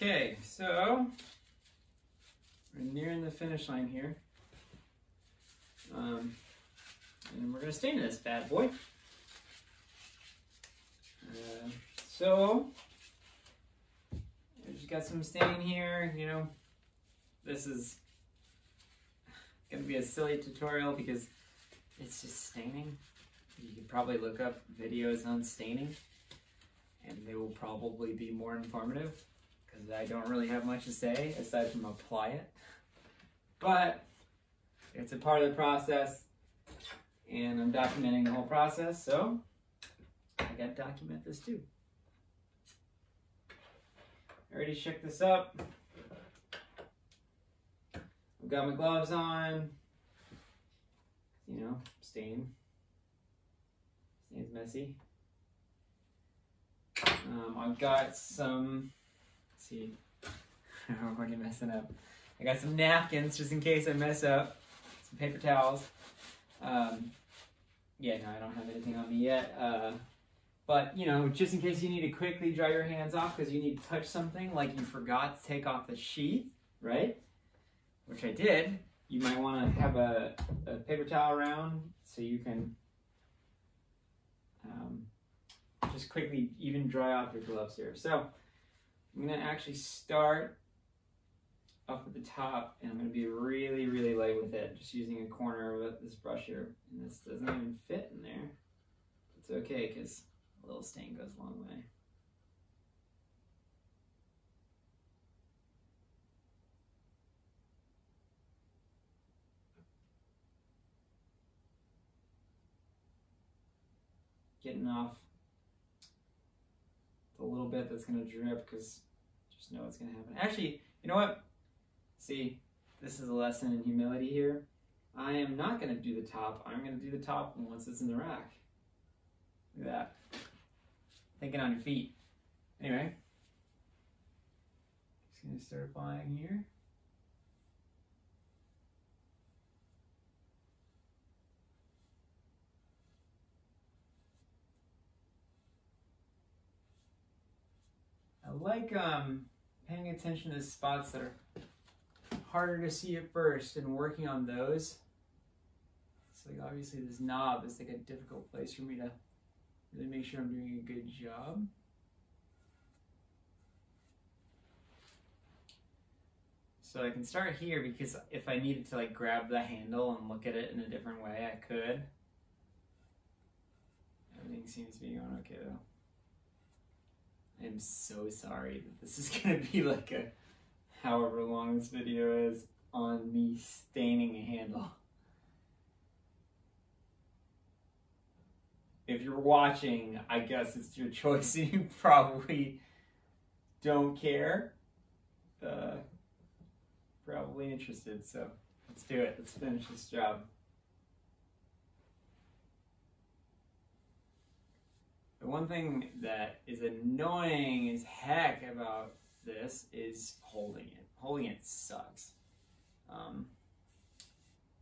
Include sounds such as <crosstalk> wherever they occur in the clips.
Okay, so we're nearing the finish line here. Um, and we're gonna stain this bad boy. Uh, so, I just got some stain here, you know. This is gonna be a silly tutorial because it's just staining. You could probably look up videos on staining and they will probably be more informative because I don't really have much to say aside from apply it. But it's a part of the process and I'm documenting the whole process, so I gotta document this too. I already shook this up. I've got my gloves on. You know, stain. Stain's messy. Um, I've got some, see, I'm already messing up. I got some napkins just in case I mess up. Some paper towels. Um, yeah, no, I don't have anything on me yet. Uh, but, you know, just in case you need to quickly dry your hands off because you need to touch something like you forgot to take off the sheath, right? Which I did. You might want to have a, a, paper towel around so you can um, just quickly even dry off your gloves here. So I'm to actually start up at the top and I'm to be really, really light with it, just using a corner of this brush here. And this doesn't even fit in there. It's okay because a little stain goes a long way. Getting off the little bit that's to drip because just know what's going to happen. Actually, you know what? See, this is a lesson in humility here. I am not going to do the top. I'm going to do the top once it's in the rack. Look at that. Thinking on your feet. Anyway, just going to start applying here. I like um, paying attention to spots that are harder to see at first and working on those. So like obviously this knob is like a difficult place for me to really make sure I'm doing a good job. So I can start here because if I needed to like grab the handle and look at it in a different way, I could. Everything seems to be going okay though. I'm so sorry that this is <laughs> gonna be like a however long this video is on me staining a handle. If you're watching, I guess it's your <laughs> choice. You probably don't care. Uh, probably interested, so let's do it. Let's finish this job. The one thing that is annoying as heck about this is holding it. Holding it sucks. Um,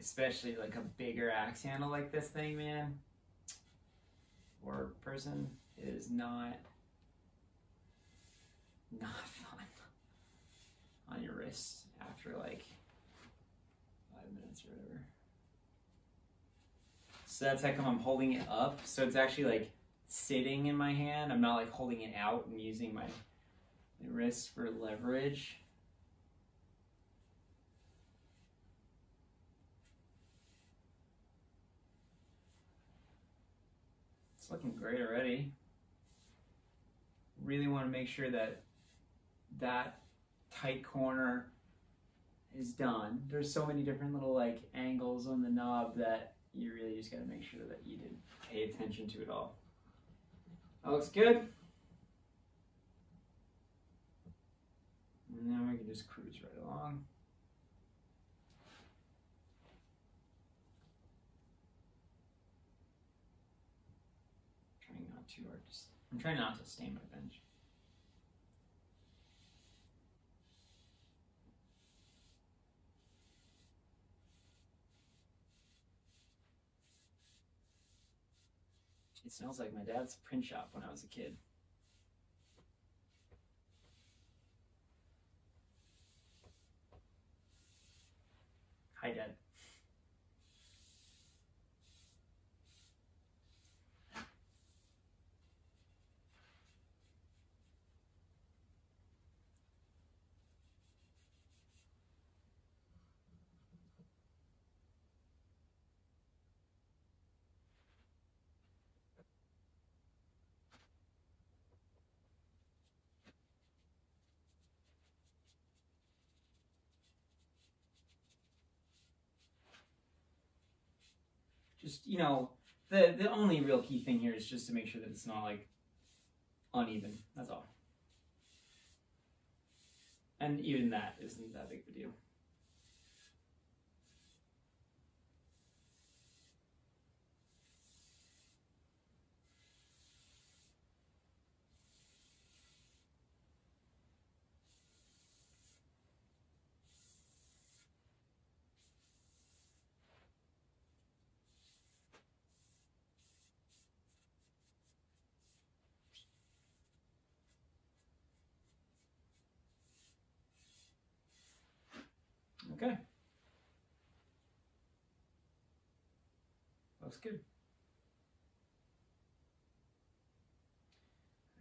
especially like a bigger axe handle like this thing, man, or person is not not <laughs> fun on your wrist after like five minutes or whatever. So that's how come I'm holding it up. So it's actually like sitting in my hand. I'm not like holding it out and using my, wrist for leverage. It's looking great already. Really want to make sure that that tight corner is done. There's so many different little like angles on the knob that you really just got to make sure that you did pay attention to it all. That looks good. And now we can just cruise right along. Trying not to, or just, I'm trying not to stain my bench. It smells like my dad's print shop when I was a kid. Just, you know, the, the only real key thing here is just to make sure that it's not like uneven. That's all. And even that isn't that big of a deal. Okay. Looks good.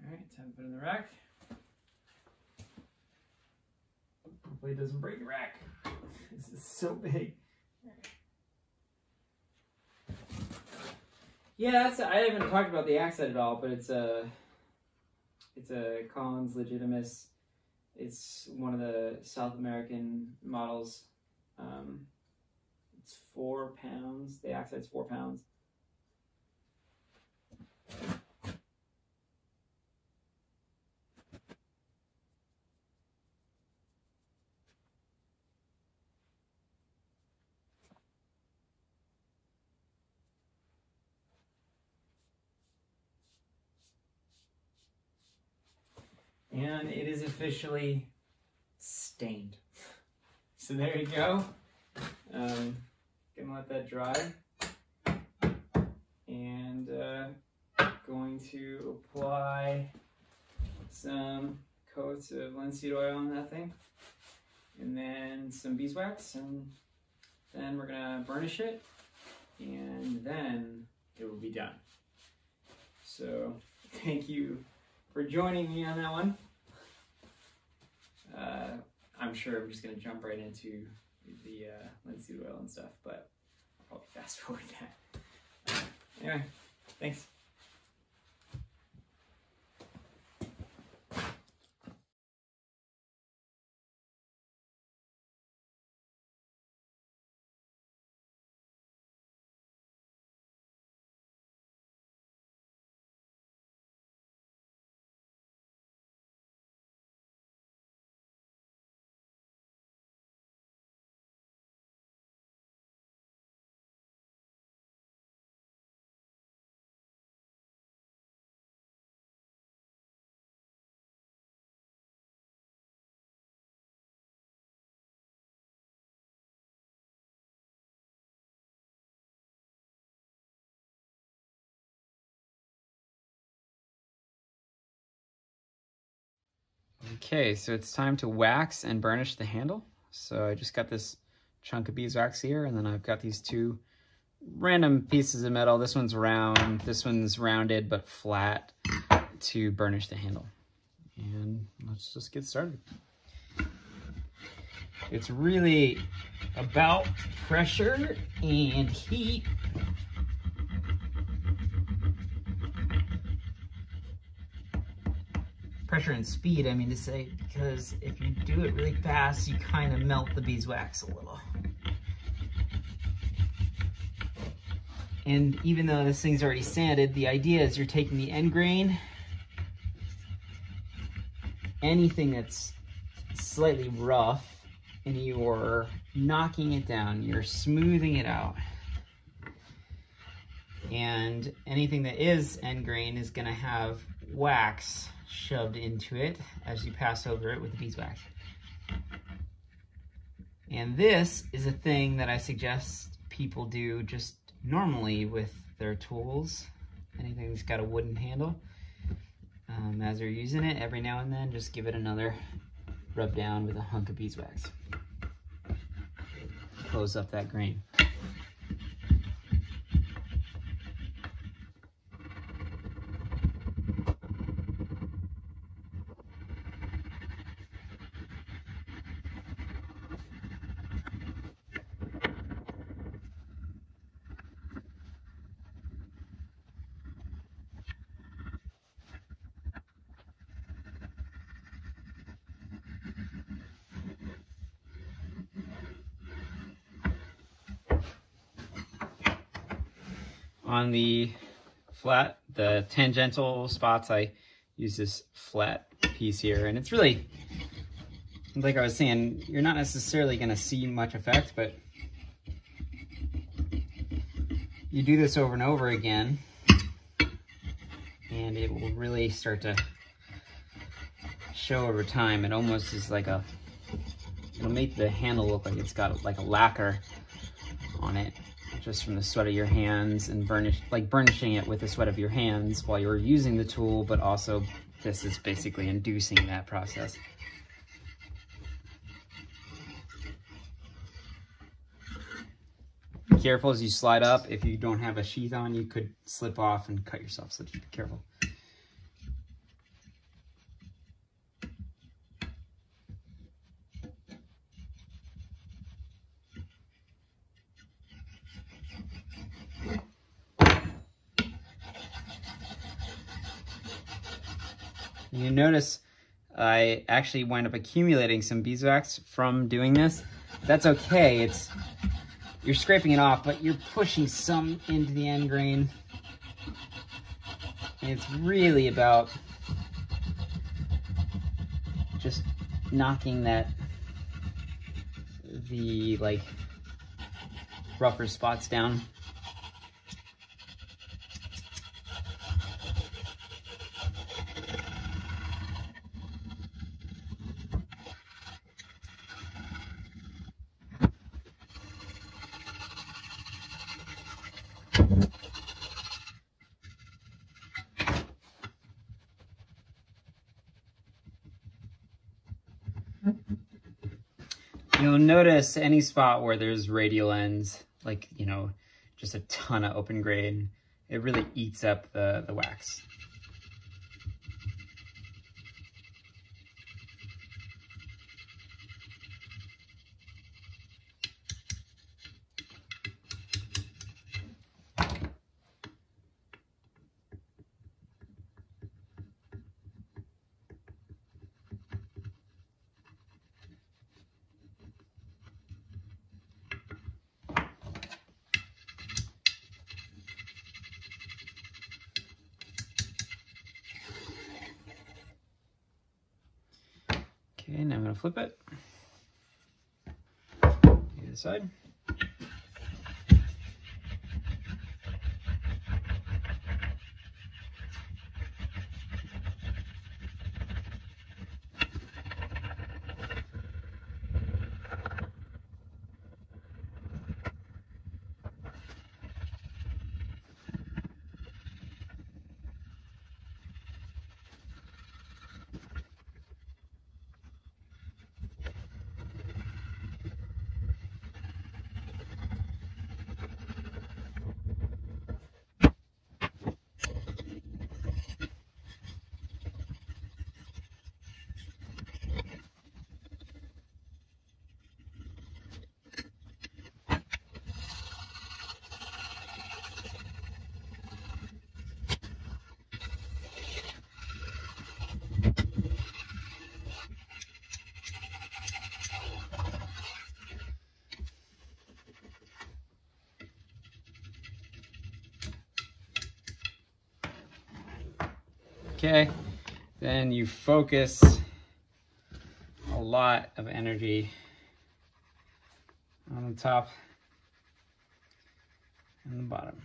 All right, time to put in the rack. Hopefully it doesn't break the rack. <laughs> This is so big. Yeah, that's, I haven't talked about the accent at all, but it's a it's a Collins Legitimus it's one of the South American models. Um, it's four pounds. The Axite's four pounds. And it is officially stained. <laughs> So there you go. Um, gonna let that dry. And uh, going to apply some coats of linseed oil on that thing. And then some beeswax. And then we're gonna burnish it. And then it will be done. So <laughs> thank you for joining me on that one uh, I'm sure I'm just going to jump right into the uh, linseed oil and stuff, but I'll probably <laughs> fast forward that. Anyway, thanks. Okay, so it's time to wax and burnish the handle. So I just got this chunk of beeswax here, and then I've got these two random pieces of metal. This one's round, this one's rounded but flat to burnish the handle. And let's just get started. It's really about pressure and heat pressure and speed, I mean to say, because if you do it really fast, you kind of melt the beeswax a little. And even though this thing's already sanded, the idea is you're taking the end grain, anything that's slightly rough, and you're knocking it down, you're smoothing it out. And anything that is end grain is gonna have wax shoved into it as you pass over it with the beeswax. And this is a thing that I suggest people do just normally with their tools. Anything that's got a wooden handle. Um, as they're using it, every now and then, just give it another rub down with a hunk of beeswax. Close up that grain. On the flat, the tangential spots, I use this flat piece here. And it's really, like I was saying, you're not necessarily going to see much effect, but you do this over and over again, and it will really start to show over time. It almost is like a, it'll make the handle look like it's got like a lacquer on it just from the sweat of your hands and burnish, like burnishing it with the sweat of your hands while you're using the tool, but also this is basically inducing that process. Be careful as you slide up. If you don't have a sheath on, you could slip off and cut yourself, so just be careful. You notice I actually wind up accumulating some beeswax from doing this. That's okay, it's you're scraping it off, but you're pushing some into the end grain. And it's really about just knocking that, the like rougher spots down. Notice any spot where there's radial ends, like, you know, just a ton of open grain, it really eats up the, the wax. Okay, now I'm gonna flip it. The other side. Okay, then you focus a lot of energy on the top and the bottom.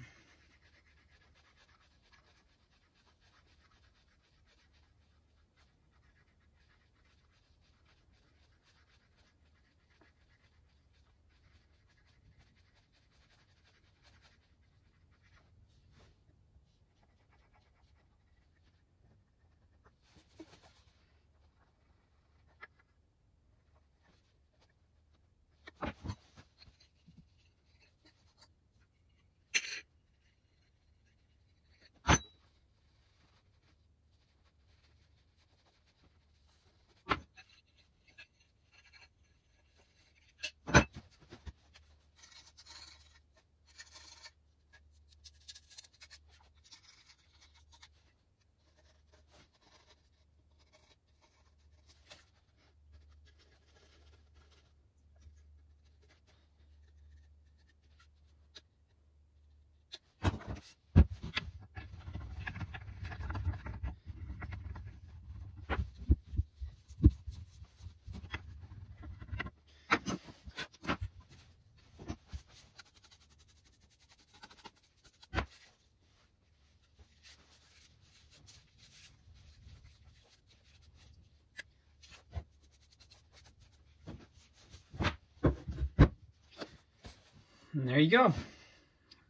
And there you go.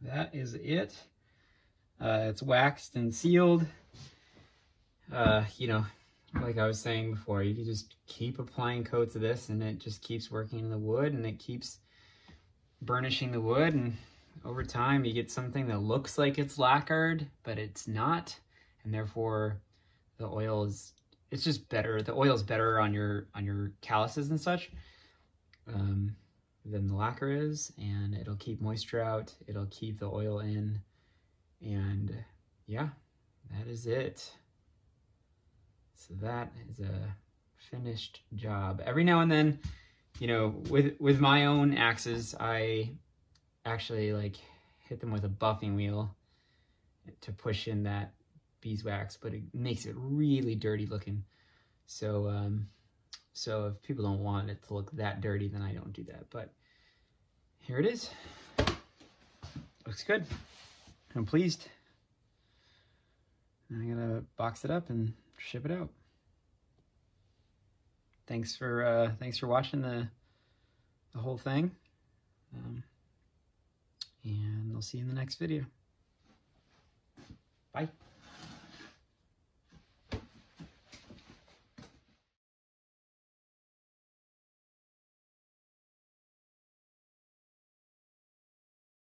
That is it. Uh, it's waxed and sealed. Uh, you know, like I was saying before, you can just keep applying coats of this and it just keeps working in the wood and it keeps burnishing the wood and over time you get something that looks like it's lacquered, but it's not. And therefore the oil is, it's just better. The oil is better on your, on your calluses and such um, than the lacquer is. And it'll keep moisture out. It'll keep the oil in. And yeah, that is it. So that is a finished job. Every now and then, you know, with with my own axes, I actually like hit them with a buffing wheel to push in that beeswax, but it makes it really dirty looking. So, um, so if people don't want it to look that dirty, then I don't do that. But here it is. Looks good. I'm pleased. I'm gonna box it up and ship it out. Thanks for uh, thanks for watching the the whole thing, um, and I'll see you in the next video. Bye.